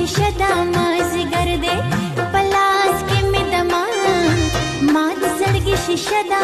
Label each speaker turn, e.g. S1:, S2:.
S1: मा पलामिदमासी शिशदा